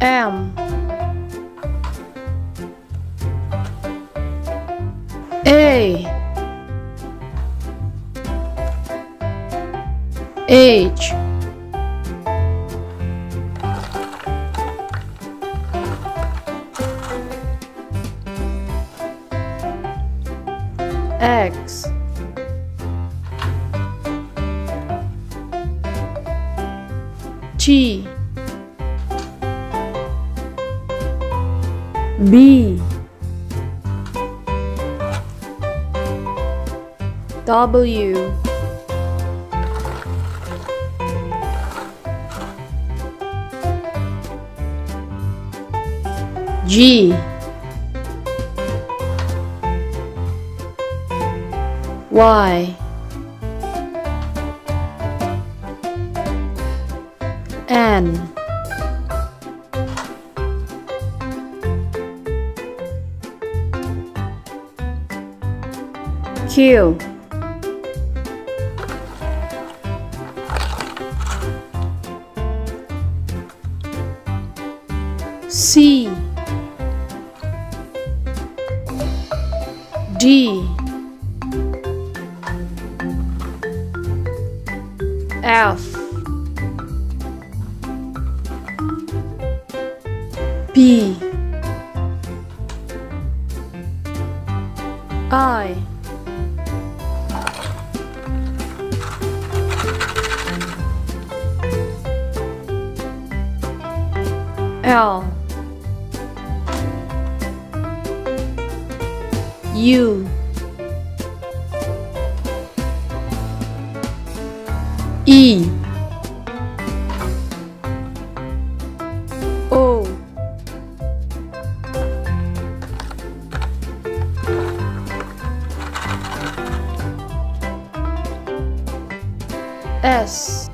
M. A. H. X. T B. W. G. Y. N Q C. D. F. P. I L. U. E. O. S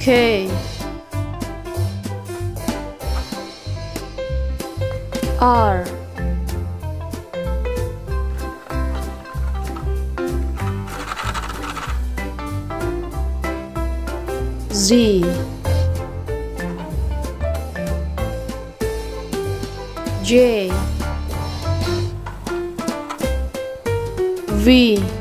K R. Z. J. V